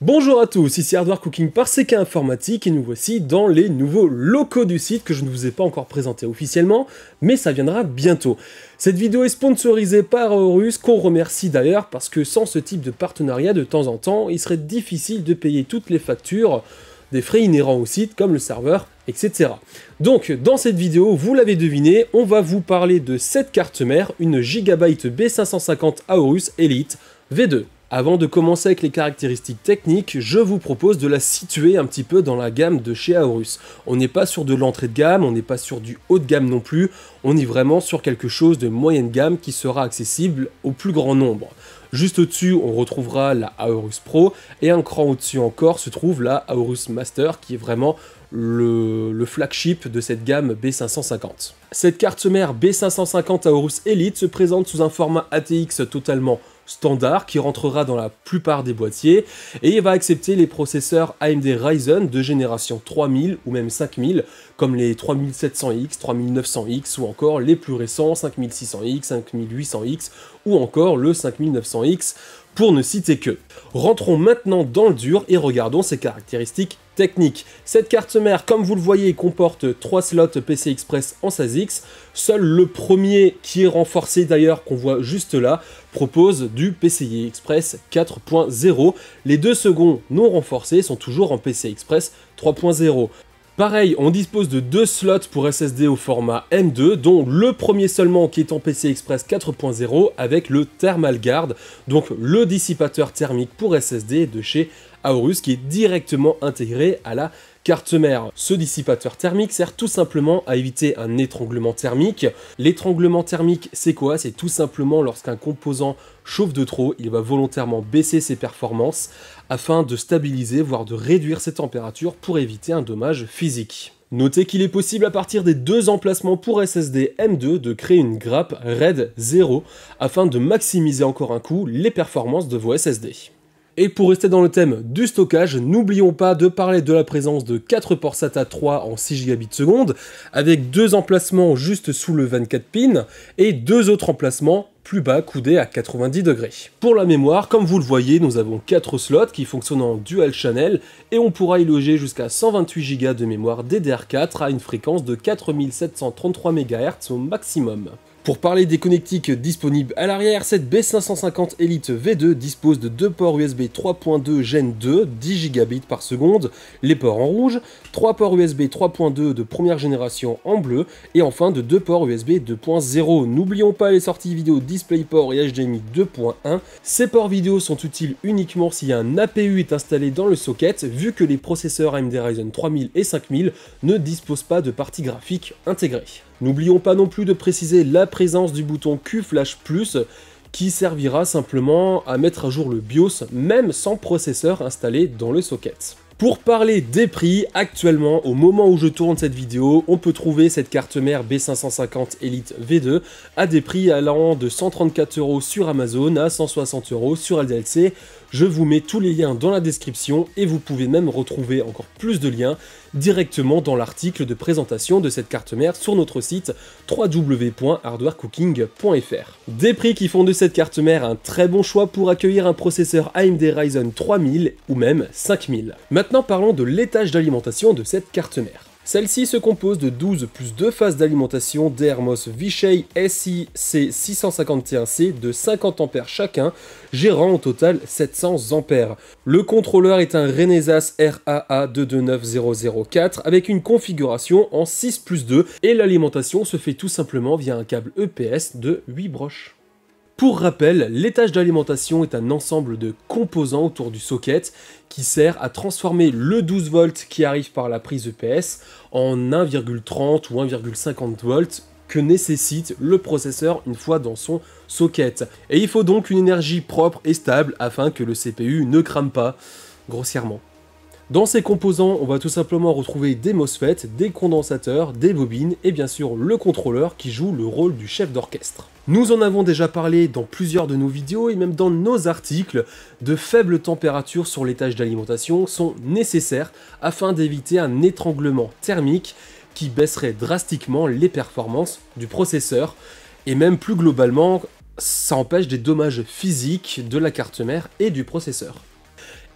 Bonjour à tous, ici Hardware Cooking par CK Informatique et nous voici dans les nouveaux locaux du site que je ne vous ai pas encore présenté officiellement, mais ça viendra bientôt. Cette vidéo est sponsorisée par Aorus, qu'on remercie d'ailleurs parce que sans ce type de partenariat de temps en temps, il serait difficile de payer toutes les factures des frais inhérents au site comme le serveur, etc. Donc dans cette vidéo, vous l'avez deviné, on va vous parler de cette carte mère, une Gigabyte B550 Aorus Elite V2. Avant de commencer avec les caractéristiques techniques, je vous propose de la situer un petit peu dans la gamme de chez Aorus. On n'est pas sur de l'entrée de gamme, on n'est pas sur du haut de gamme non plus, on est vraiment sur quelque chose de moyenne gamme qui sera accessible au plus grand nombre. Juste au-dessus, on retrouvera la Aorus Pro, et un cran au-dessus encore se trouve la Aorus Master, qui est vraiment le, flagship de cette gamme B550. Cette carte mère B550 Aorus Elite se présente sous un format ATX totalement standard qui rentrera dans la plupart des boîtiers et il va accepter les processeurs AMD Ryzen de génération 3000 ou même 5000 comme les 3700X, 3900X ou encore les plus récents 5600X, 5800X ou encore le 5900X pour ne citer que. Rentrons maintenant dans le dur et regardons ses caractéristiques techniques. Cette carte mère, comme vous le voyez, comporte 3 slots PC Express en 16X. Seul le premier, qui est renforcé d'ailleurs, qu'on voit juste là, propose du PCI Express 4.0. Les deux seconds non renforcés sont toujours en PCI Express 3.0. Pareil, on dispose de deux slots pour SSD au format M2, dont le premier seulement qui est en PC Express 4.0 avec le Thermal Guard, donc le dissipateur thermique pour SSD de chez Aorus qui est directement intégré à la carte mère. Ce dissipateur thermique sert tout simplement à éviter un étranglement thermique. L'étranglement thermique, c'est quoi? C'est tout simplement lorsqu'un composant chauffe de trop, il va volontairement baisser ses performances afin de stabiliser, voire de réduire ses températures pour éviter un dommage physique. Notez qu'il est possible à partir des deux emplacements pour SSD M2 de créer une grappe RAID 0 afin de maximiser encore un coup les performances de vos SSD. Et pour rester dans le thème du stockage, n'oublions pas de parler de la présence de 4 ports SATA 3 en 6 Gbps seconde, avec deux emplacements juste sous le 24 pin et deux autres emplacements plus bas coudés à 90 degrés. Pour la mémoire, comme vous le voyez, nous avons 4 slots qui fonctionnent en dual channel et on pourra y loger jusqu'à 128 Go de mémoire DDR4 à une fréquence de 4733 MHz au maximum. Pour parler des connectiques disponibles à l'arrière, cette B550 Elite V2 dispose de deux ports USB 3.2 Gen 2, 10 Gb par les ports en rouge, trois ports USB 3.2 de première génération en bleu, et enfin de deux ports USB 2.0. N'oublions pas les sorties vidéo DisplayPort et HDMI 2.1. Ces ports vidéo sont utiles uniquement si un APU est installé dans le socket, vu que les processeurs AMD Ryzen 3000 et 5000 ne disposent pas de partie graphique intégrée. N'oublions pas non plus de préciser la présence du bouton Q Flash Plus qui servira simplement à mettre à jour le BIOS même sans processeur installé dans le socket. Pour parler des prix, actuellement, au moment où je tourne cette vidéo, on peut trouver cette carte mère B550 Elite V2 à des prix allant de 134 euros sur Amazon à 160 euros sur LDLC. Je vous mets tous les liens dans la description et vous pouvez même retrouver encore plus de liens directement dans l'article de présentation de cette carte mère sur notre site www.hardwarecooking.fr. Des prix qui font de cette carte mère un très bon choix pour accueillir un processeur AMD Ryzen 3000 ou même 5000. Maintenant parlons de l'étage d'alimentation de cette carte mère. Celle-ci se compose de 12 plus 2 phases d'alimentation d'Hermos Vishay SIC651C de 50 A chacun, gérant au total 700 A. Le contrôleur est un Renesas RAA 229004 avec une configuration en 6 plus 2 et l'alimentation se fait tout simplement via un câble EPS de 8 broches. Pour rappel, l'étage d'alimentation est un ensemble de composants autour du socket qui sert à transformer le 12 volts qui arrive par la prise EPS en 1,30 ou 1,50 volts que nécessite le processeur une fois dans son socket. Et il faut donc une énergie propre et stable afin que le CPU ne crame pas grossièrement. Dans ces composants, on va tout simplement retrouver des MOSFET, des condensateurs, des bobines et bien sûr le contrôleur qui joue le rôle du chef d'orchestre. Nous en avons déjà parlé dans plusieurs de nos vidéos et même dans nos articles, de faibles températures sur l'étage d'alimentation sont nécessaires afin d'éviter un étranglement thermique qui baisserait drastiquement les performances du processeur et même plus globalement ça empêche des dommages physiques de la carte mère et du processeur.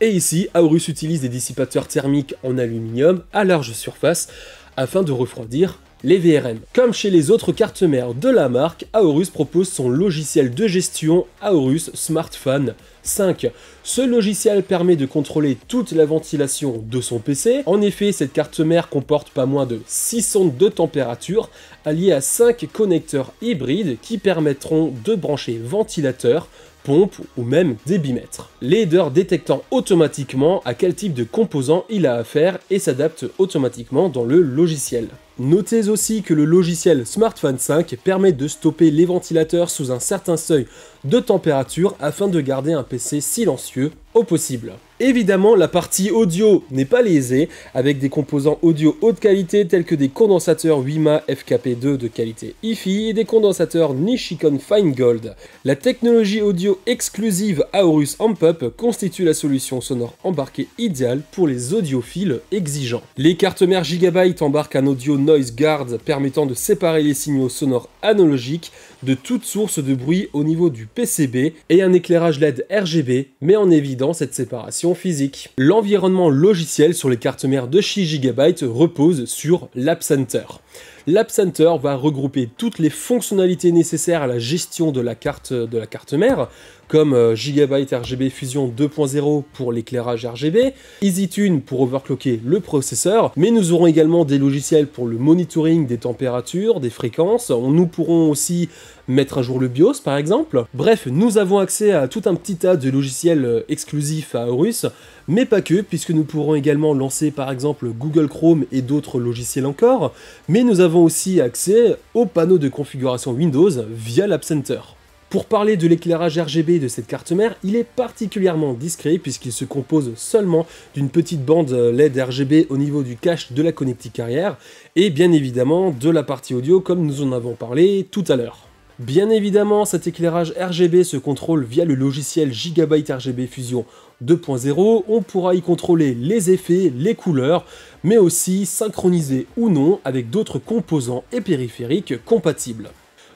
Et ici, Aorus utilise des dissipateurs thermiques en aluminium à large surface afin de refroidir les VRM. Comme chez les autres cartes mères de la marque, Aorus propose son logiciel de gestion Aorus SmartFan 5. Ce logiciel permet de contrôler toute la ventilation de son PC. En effet, cette carte mère comporte pas moins de 6 sondes de température alliées à 5 connecteurs hybrides qui permettront de brancher ventilateur, pompe ou même débitmètre. L'aider détectant automatiquement à quel type de composant il a affaire et s'adapte automatiquement dans le logiciel. Notez aussi que le logiciel SmartFan 5 permet de stopper les ventilateurs sous un certain seuil de température afin de garder un PC silencieux au possible. Évidemment, la partie audio n'est pas lésée, avec des composants audio haute qualité tels que des condensateurs WiMA FKP2 de qualité hi et des condensateurs Nishikon Fine Gold. La technologie audio exclusive Aorus Amp-Up constitue la solution sonore embarquée idéale pour les audiophiles exigeants. Les cartes mères Gigabyte embarquent un audio Noise Guard permettant de séparer les signaux sonores analogiques de toute source de bruit au niveau du PCB et un éclairage LED RGB met en évidence cette séparation physique. L'environnement logiciel sur les cartes mères de 6 GB repose sur l'App Center. L'App Center va regrouper toutes les fonctionnalités nécessaires à la gestion de la carte, de la carte mère, comme euh, Gigabyte RGB Fusion 2.0 pour l'éclairage RGB, EasyTune pour overclocker le processeur, mais nous aurons également des logiciels pour le monitoring des températures, des fréquences, nous pourrons aussi mettre à jour le BIOS par exemple. Bref, nous avons accès à tout un petit tas de logiciels euh, exclusifs à Aorus, mais pas que, puisque nous pourrons également lancer par exemple Google Chrome et d'autres logiciels encore, mais nous avons aussi accès aux panneaux de configuration Windows via l'App Center. Pour parler de l'éclairage RGB de cette carte mère, il est particulièrement discret puisqu'il se compose seulement d'une petite bande LED RGB au niveau du cache de la connectique arrière et bien évidemment de la partie audio comme nous en avons parlé tout à l'heure. Bien évidemment, cet éclairage RGB se contrôle via le logiciel Gigabyte RGB Fusion 2.0. On pourra y contrôler les effets, les couleurs, mais aussi synchroniser ou non avec d'autres composants et périphériques compatibles.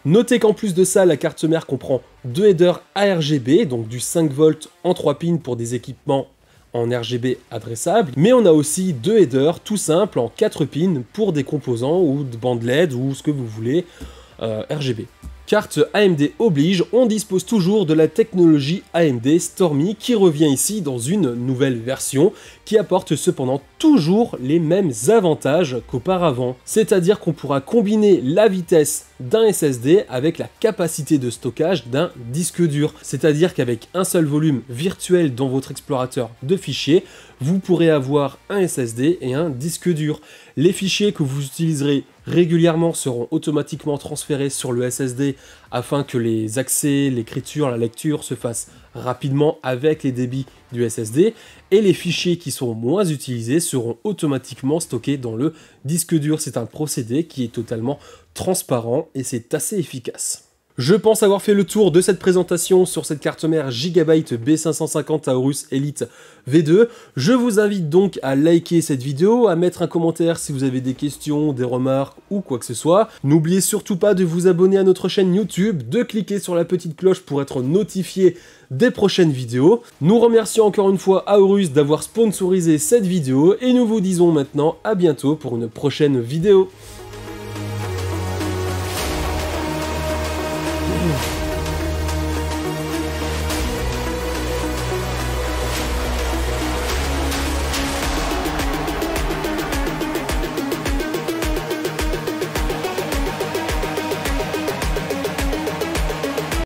Notez qu'en plus de ça, la carte mère comprend deux headers ARGB, donc du 5V en 3 pins pour des équipements en RGB adressables, mais on a aussi deux headers tout simples en 4 pins pour des composants ou de bandes LED ou ce que vous voulez euh, RGB. Carte AMD oblige, on dispose toujours de la technologie AMD Stormy qui revient ici dans une nouvelle version qui apporte cependant toujours les mêmes avantages qu'auparavant. C'est-à-dire qu'on pourra combiner la vitesse d'un SSD avec la capacité de stockage d'un disque dur. C'est-à-dire qu'avec un seul volume virtuel dans votre explorateur de fichiers, vous pourrez avoir un SSD et un disque dur. Les fichiers que vous utiliserez régulièrement seront automatiquement transférés sur le SSD afin que les accès, l'écriture, la lecture se fassent rapidement avec les débits du SSD et les fichiers qui sont moins utilisés seront automatiquement stockés dans le disque dur. C'est un procédé qui est totalement transparent et c'est assez efficace. Je pense avoir fait le tour de cette présentation sur cette carte mère Gigabyte B550 Aorus Elite V2. Je vous invite donc à liker cette vidéo, à mettre un commentaire si vous avez des questions, des remarques ou quoi que ce soit. N'oubliez surtout pas de vous abonner à notre chaîne YouTube, de cliquer sur la petite cloche pour être notifié des prochaines vidéos. Nous remercions encore une fois Aorus d'avoir sponsorisé cette vidéo et nous vous disons maintenant à bientôt pour une prochaine vidéo. Ooh.